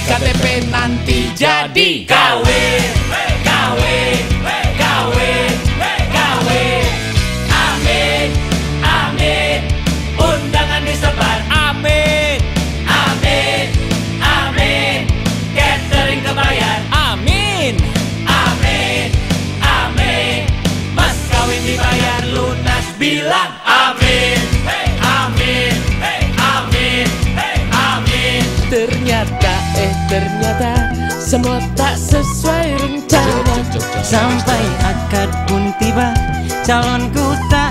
KTP nanti jadi gawe. Gawe gawe gawe. Amin amin. Undangan disebar amin amin amin. Catering kebayar. Amin. Amin amin. Mas kawin dibayar. Lunas bilang amin. Semua tak sesuai rencana. Sampai akad pun tiba Calonku tak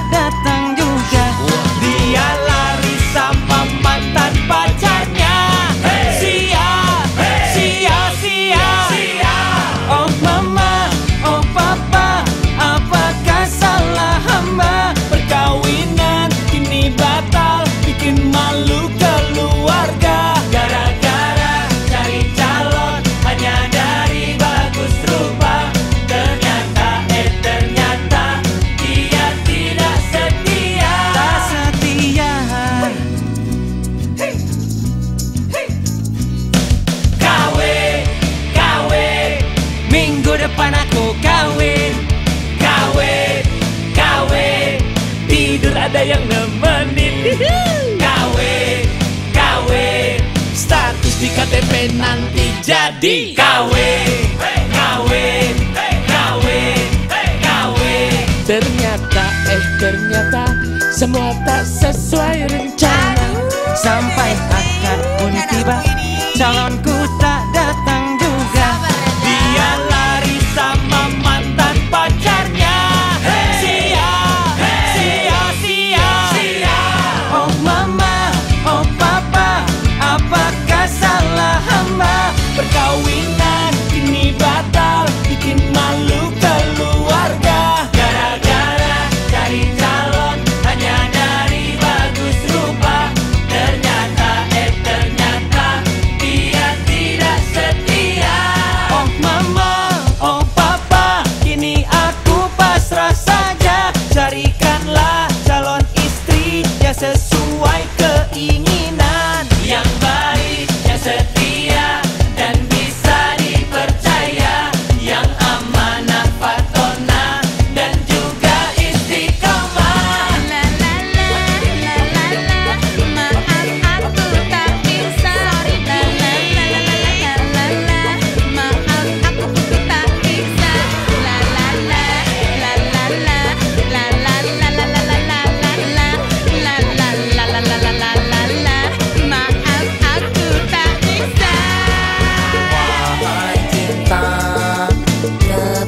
ada yang nemenin. KW, KW Status di KTP nanti jadi. KW, KW, KW, KW Ternyata, eh ternyata Semua tak sesuai rencana. Sampai akhir pun tiba Calonku says